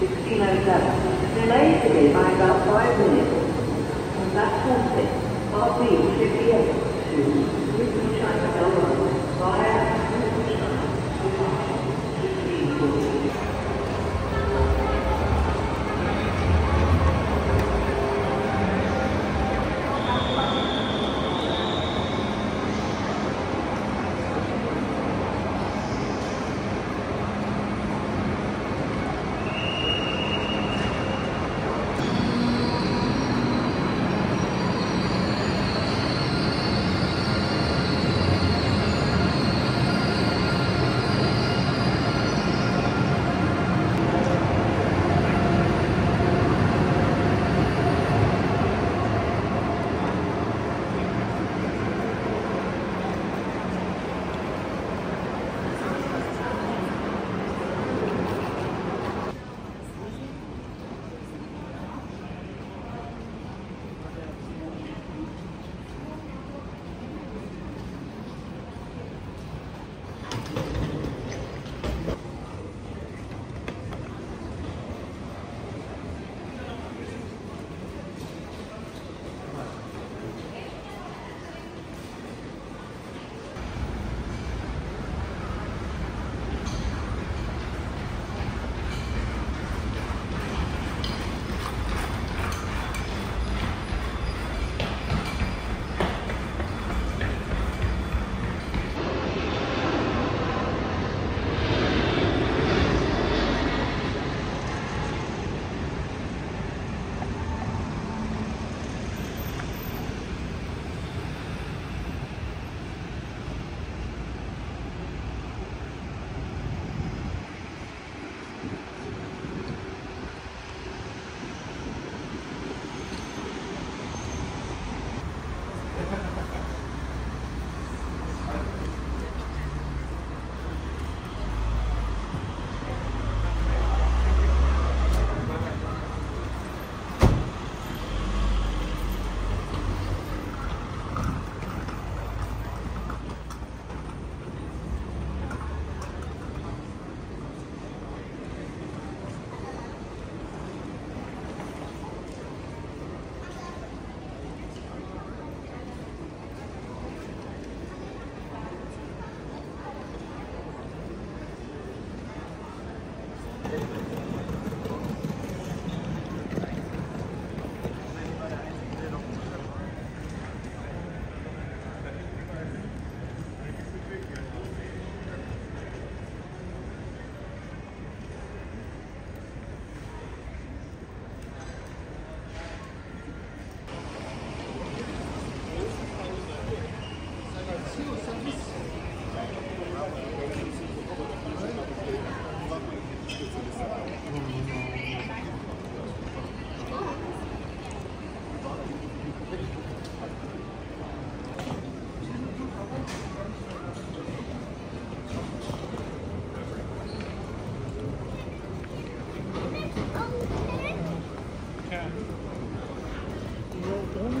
1607. Delayed today by about five minutes. On platform 6, RB 58 to Whitney China Railroad via China, 有多么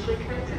Foxborough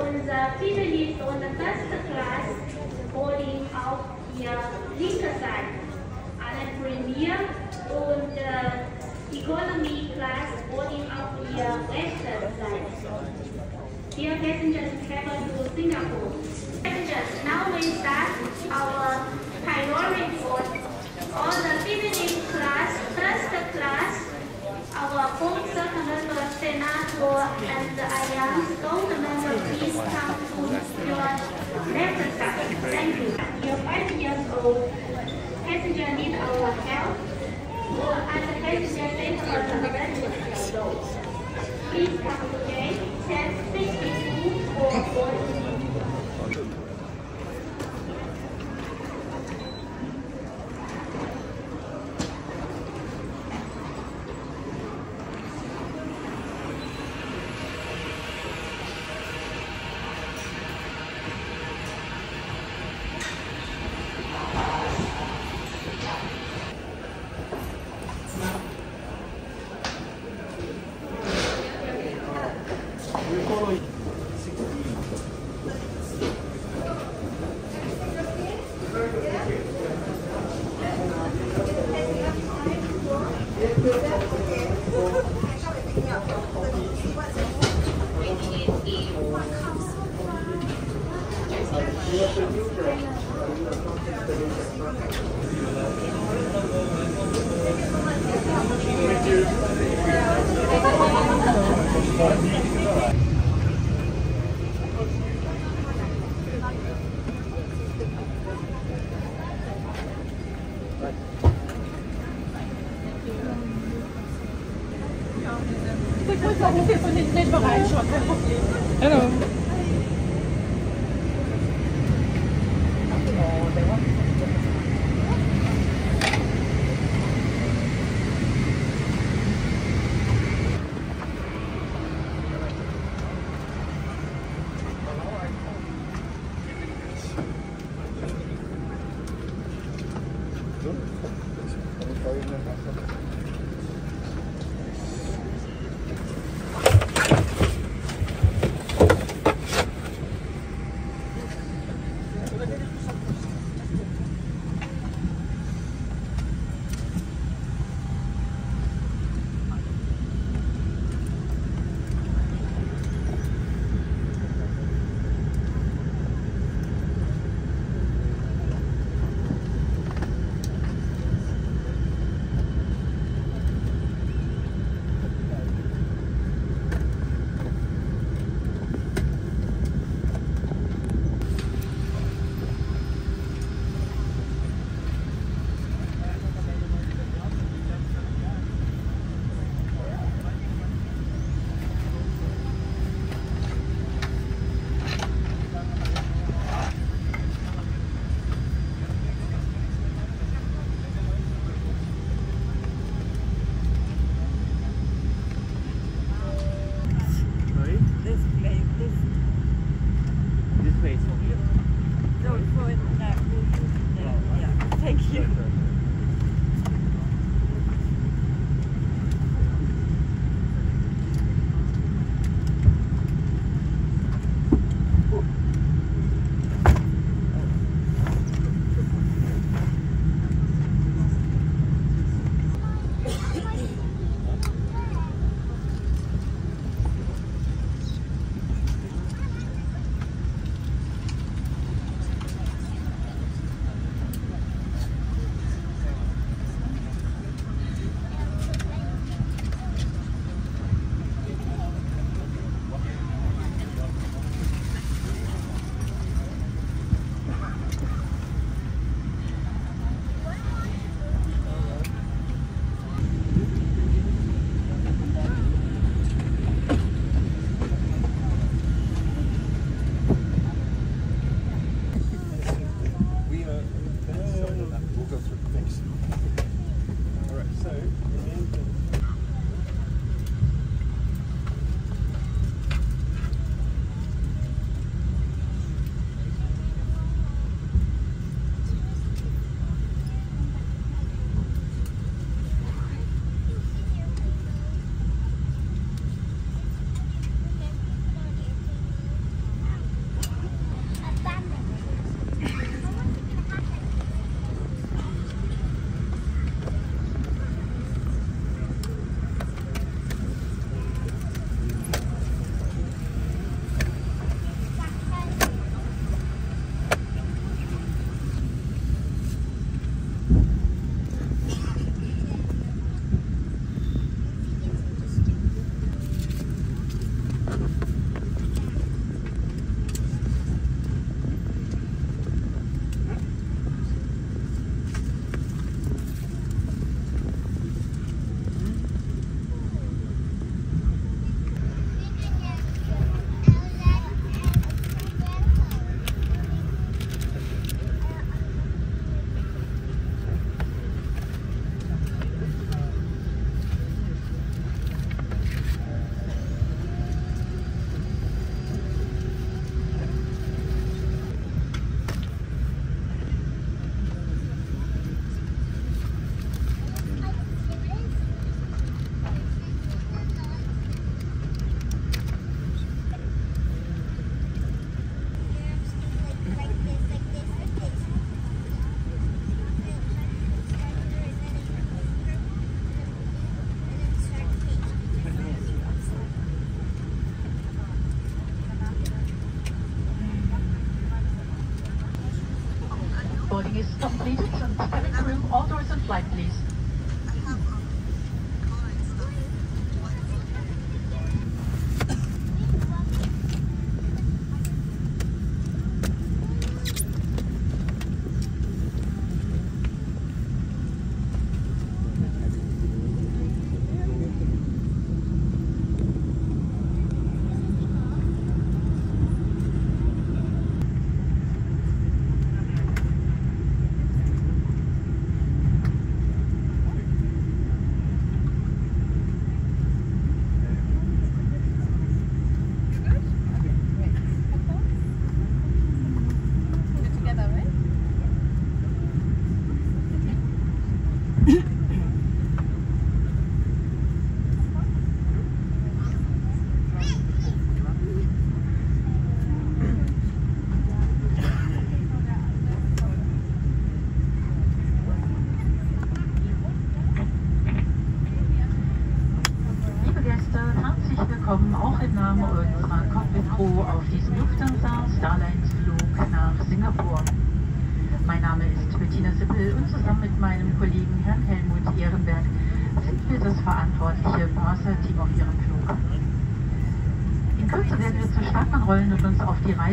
он записанный, то он оказывается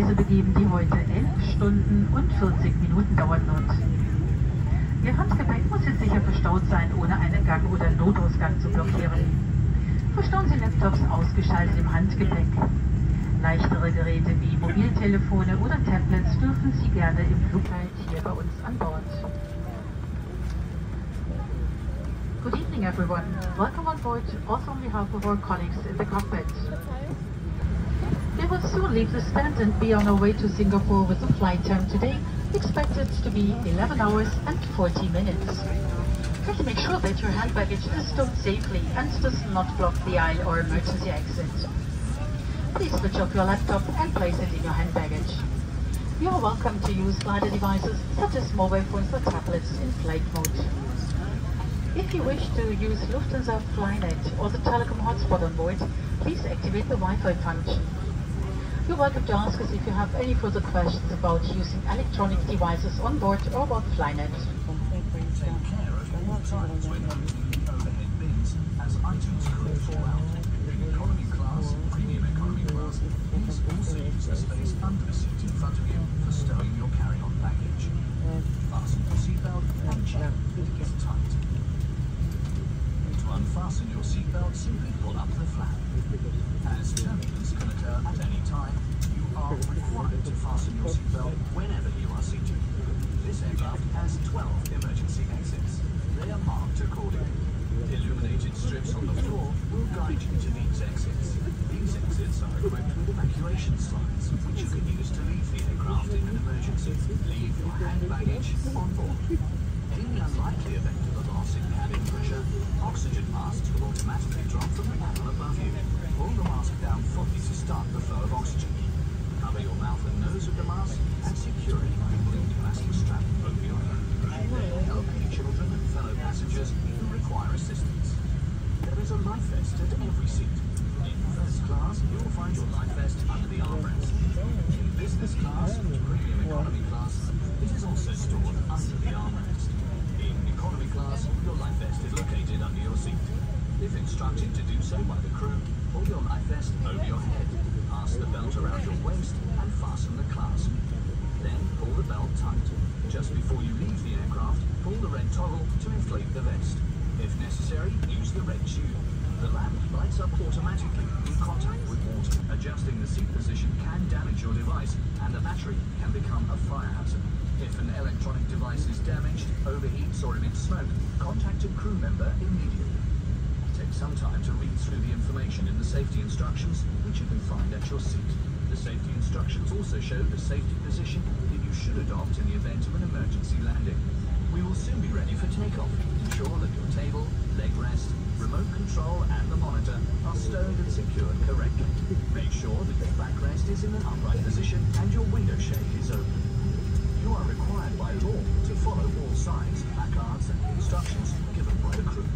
Reise begeben, die heute 11 Stunden und 40 Minuten dauern wird. Ihr Handgepäck muss jetzt sicher verstaut sein, ohne einen Gang oder Notausgang zu blockieren. Verstauen Sie Laptops ausgeschaltet im Handgepäck. Leichtere Geräte wie Mobiltelefone oder Tablets dürfen Sie gerne im Flugzeug hier bei uns an Bord. Good evening everyone. Welcome on board also on behalf of our colleagues in the cockpit. And be on our way to Singapore with the flight time today expected to be 11 hours and 40 minutes. Please make sure that your hand baggage is stowed safely and does not block the aisle or emergency exit. Please switch off your laptop and place it in your hand baggage. You are welcome to use glider devices such as mobile phones or tablets in flight mode. If you wish to use Lufthansa Flynet or the telecom hotspot on board, please activate the Wi-Fi function. You're welcome to ask us if you have any further questions about using electronic devices on board or about Flynet. Unfasten your seatbelt, simply pull up the flap. As turbulence can occur at any time, you are required to fasten your seatbelt whenever you are seated. This aircraft has 12 emergency exits. They are marked accordingly. Illuminated strips on the floor will guide you to these exits. These exits are equipped with evacuation slides, which you can use to leave the aircraft in an emergency. Leave your hand baggage on board. In the unlikely event of a loss in cabin pressure, oxygen masks will automatically drop from the panel above you. Pull the mask down fully to start the flow of oxygen. Cover your mouth and nose with the mask and secure it by pulling the elastic strap over your head. Help any children and fellow passengers who require assistance. There is a life vest at every seat. In first class, you will find your life vest under the armrest. In business class and premium economy class, it is also stored under the armrest. In economy class, your life vest is located under your seat. If instructed to do so by the crew, pull your life vest over your head, pass the belt around your waist, and fasten the clasp. Then pull the belt tight. Just before you leave the aircraft, pull the red toggle to inflate the vest. If necessary, use the red tube. The lamp lights up automatically in contact with water. Adjusting the seat position can damage your device, and the battery can become a fire hazard. If an electronic device is damaged, overheats, or emits smoke, contact a crew member immediately. Take some time to read through the information in the safety instructions, which you can find at your seat. The safety instructions also show the safety position that you should adopt in the event of an emergency landing. We will soon be ready for takeoff. Ensure that your table, leg rest, remote control and the monitor are stowed and secured correctly. Make sure that your backrest is in an upright position and your window shade is open. You are required by law to follow all signs, placards and instructions given by the crew.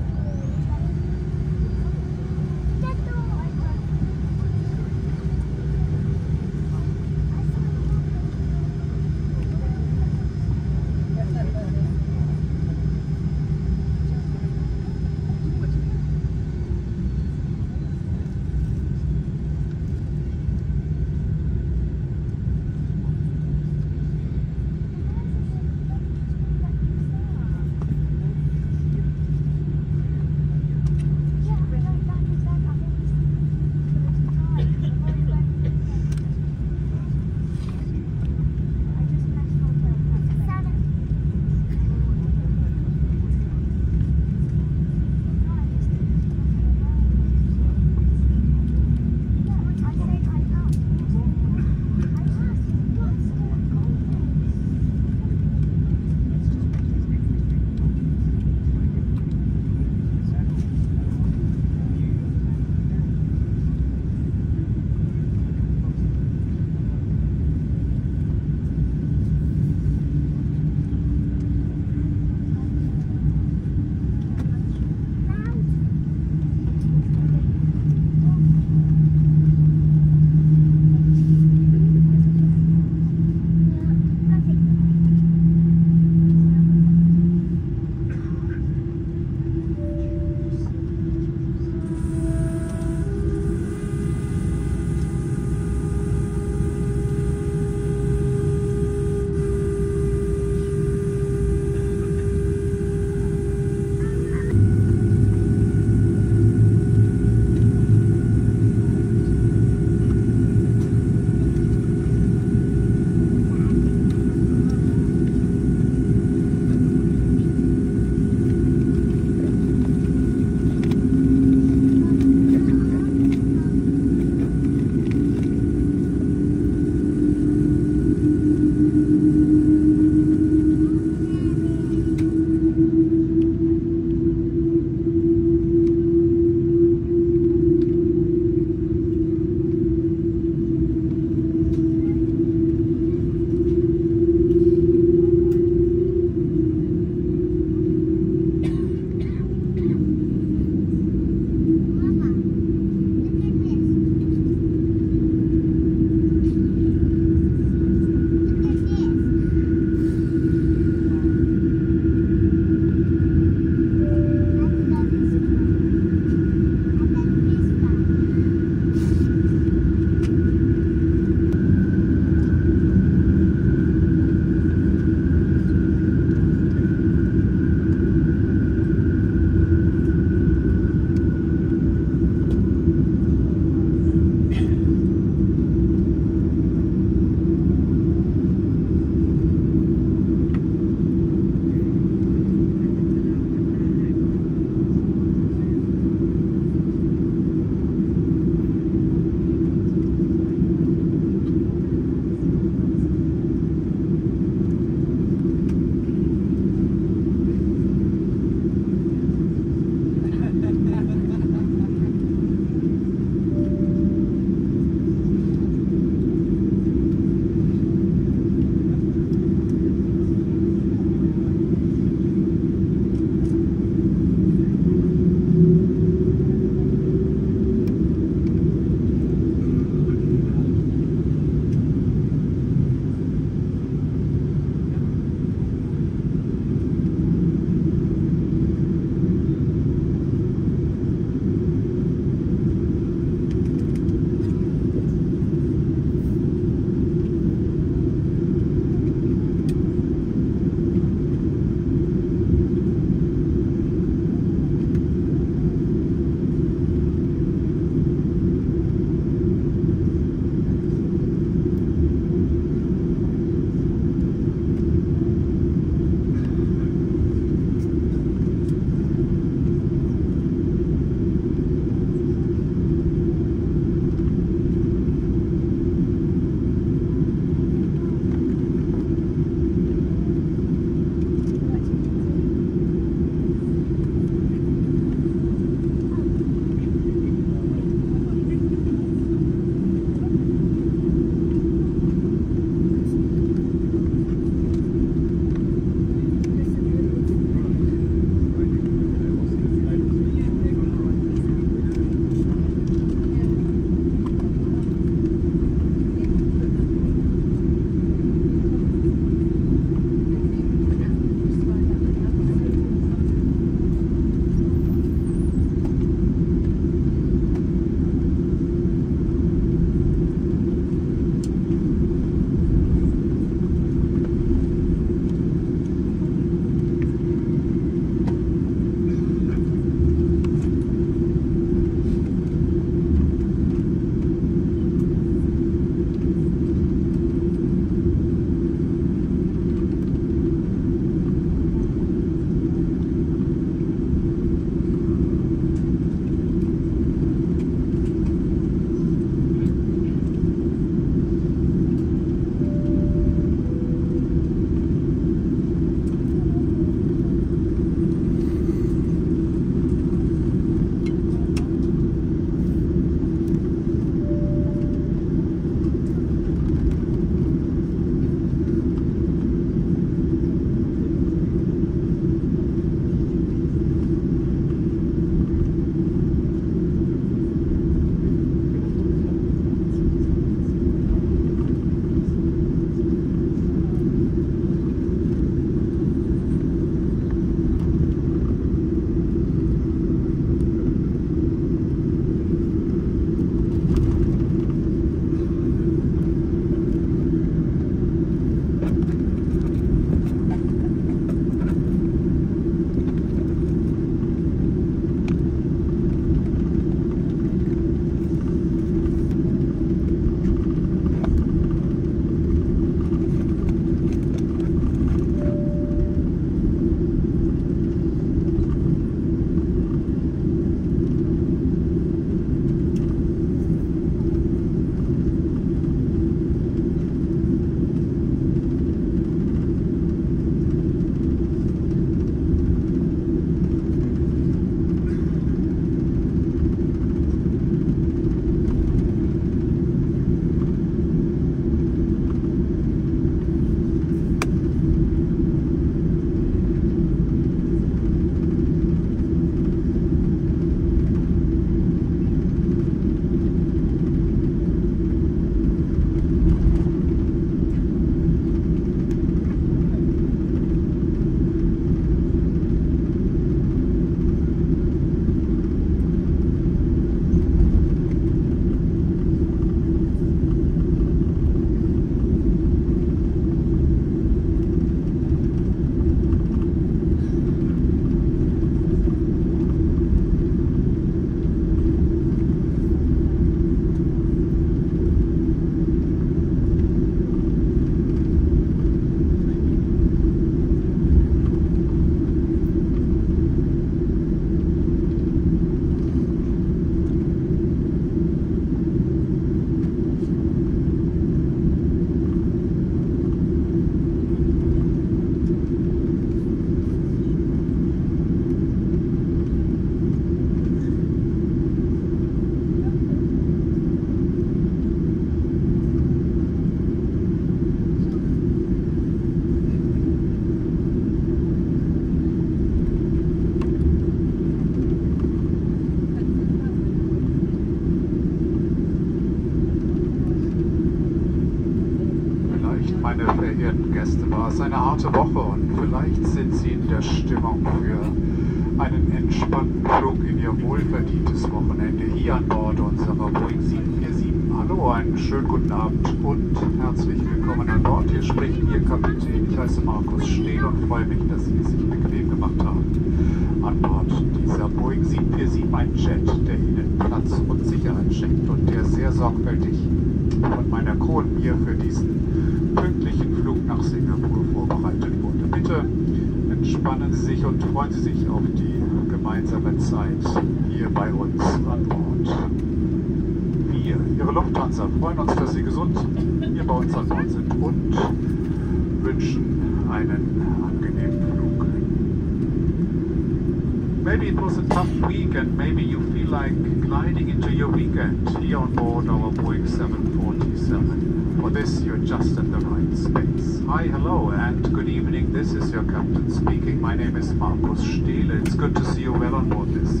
Hi, hello, and good evening. This is your captain speaking. My name is Markus Steele. It's good to see you well on board this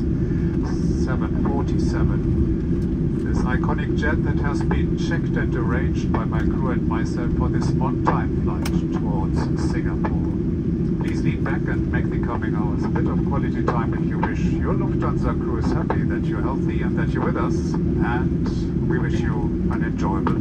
747. This iconic jet that has been checked and arranged by my crew and myself for this on-time flight towards Singapore. Please lean back and make the coming hours a bit of quality time if you wish. Your Lufthansa crew is happy that you're healthy and that you're with us, and we wish you an enjoyable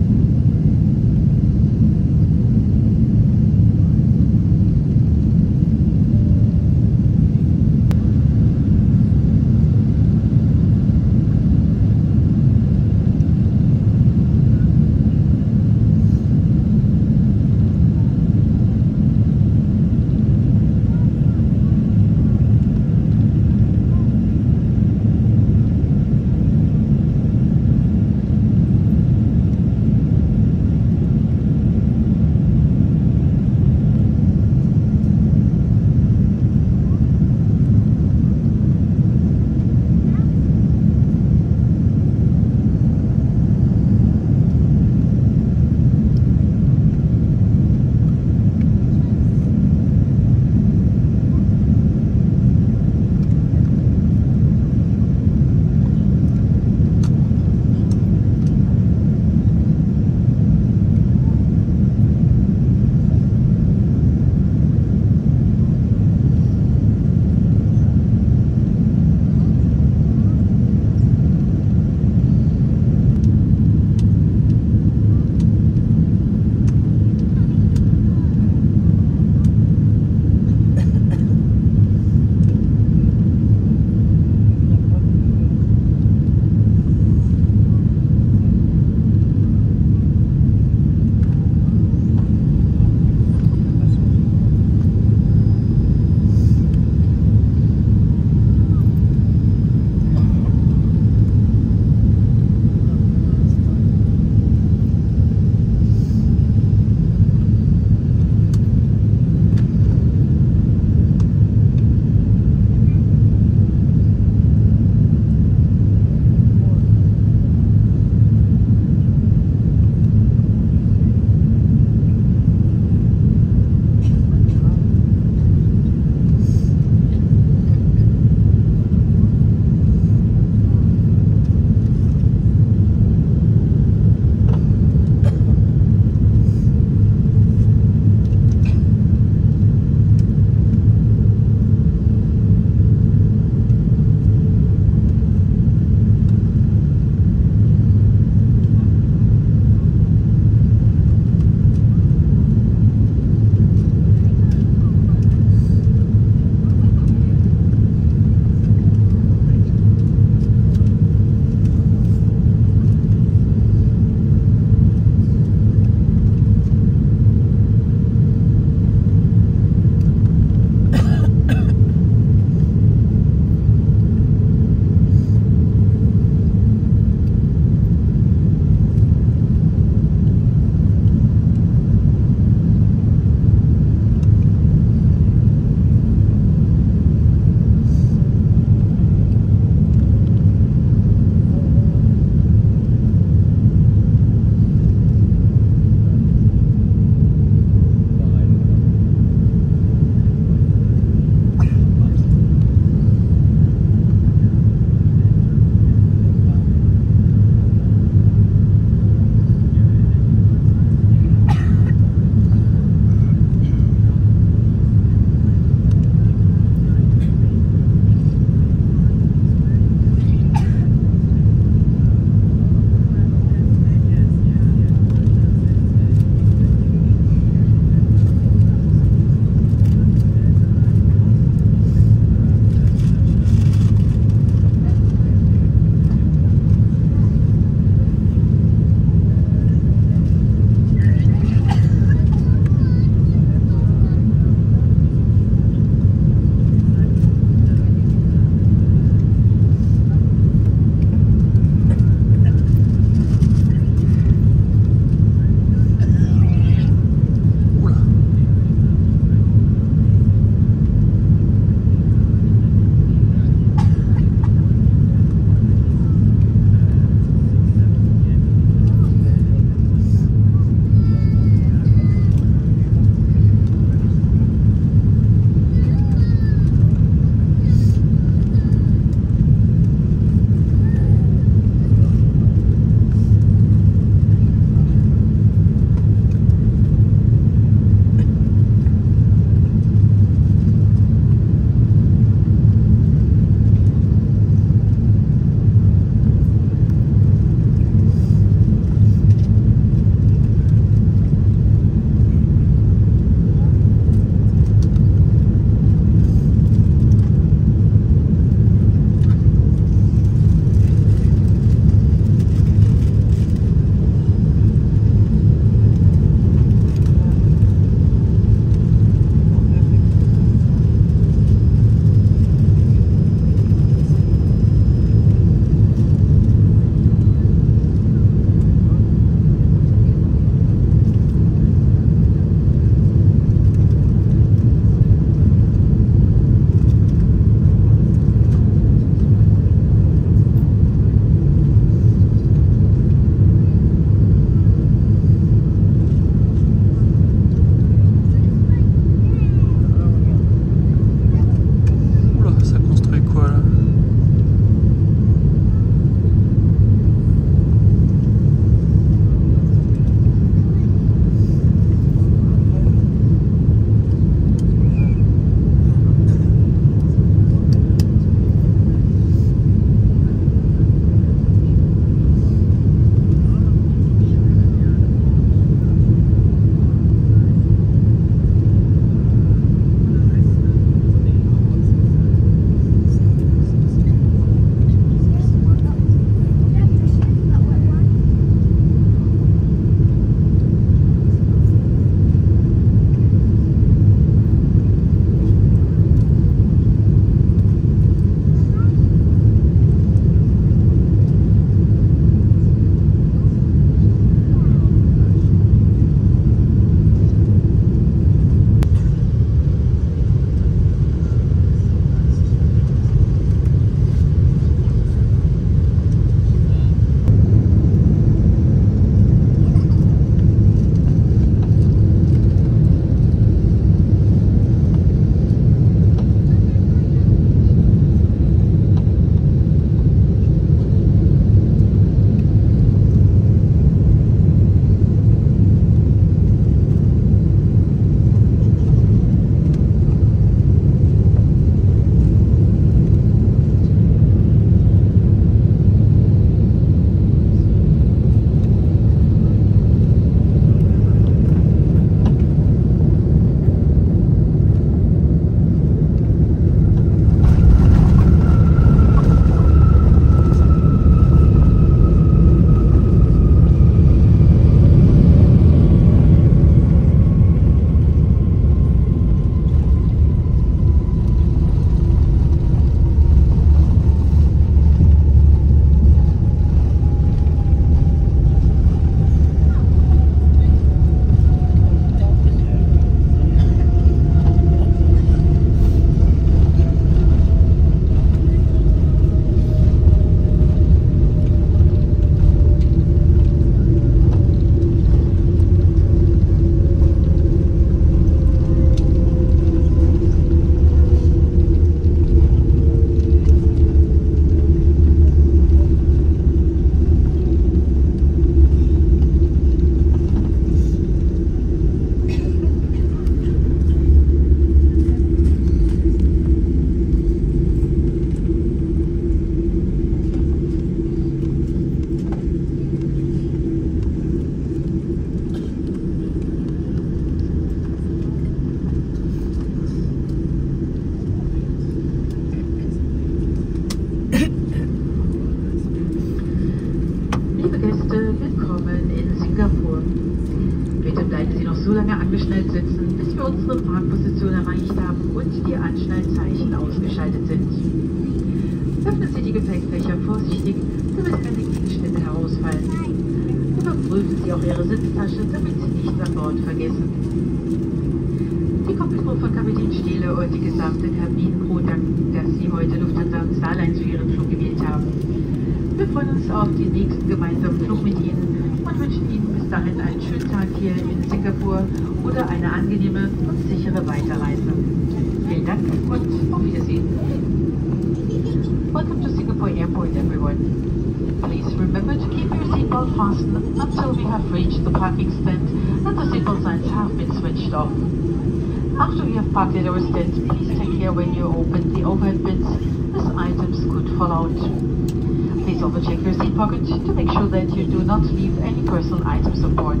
to make sure that you do not leave any personal items aboard.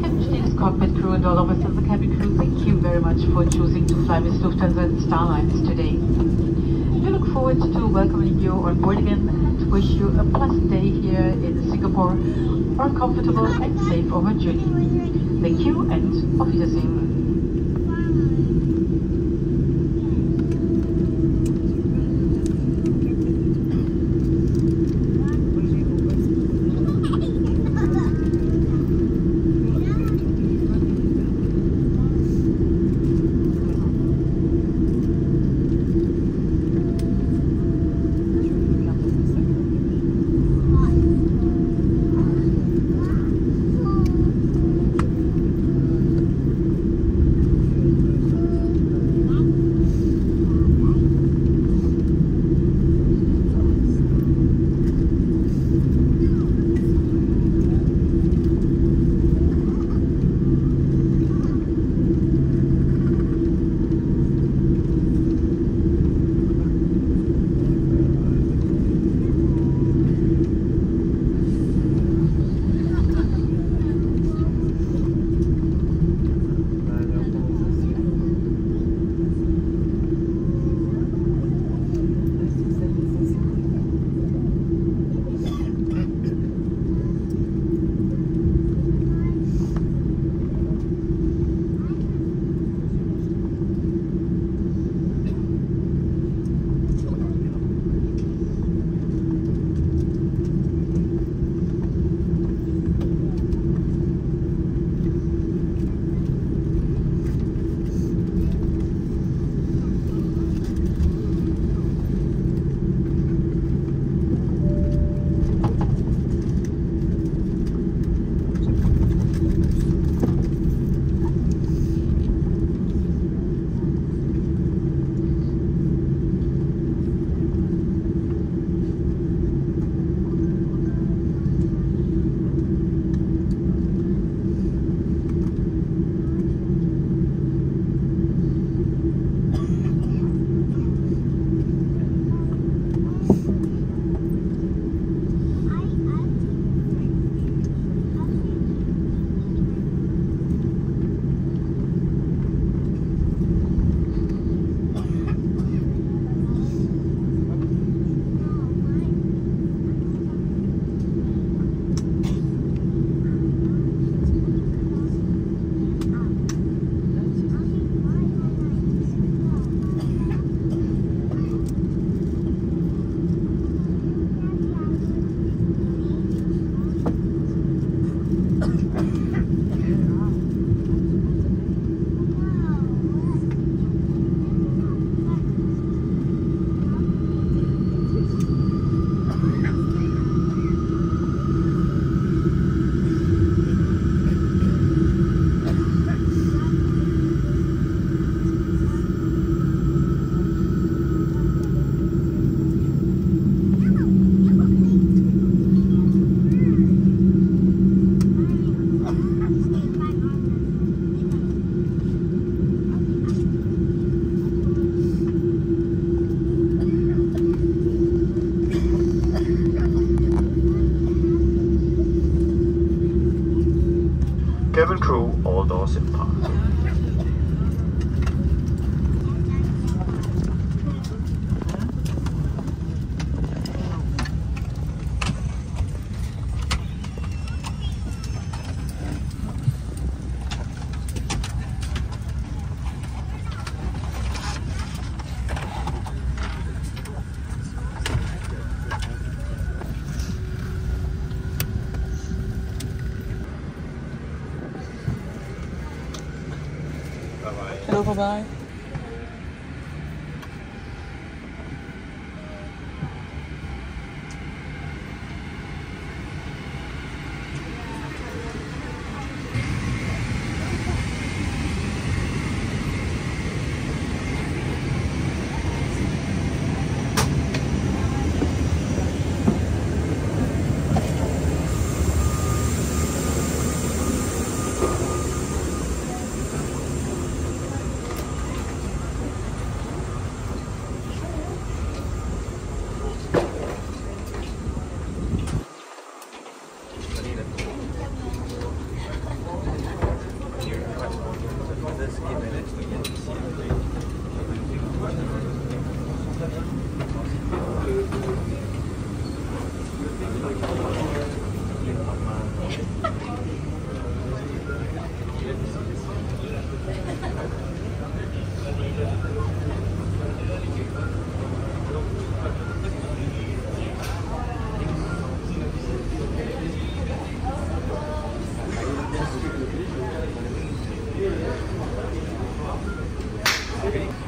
Captain Steve's cockpit crew and all of us in the cabin crew, thank you very much for choosing to fly with Lufthansa and Star Alliance today. We look forward to welcoming you on board again and wish you a pleasant day here in Singapore or a comfortable and safe over journey. Zo Okay.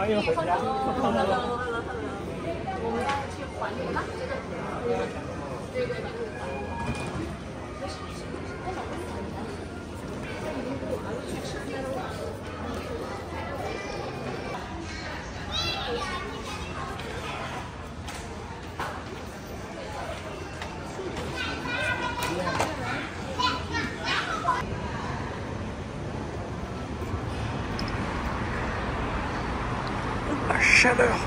欢迎回家。Chaleur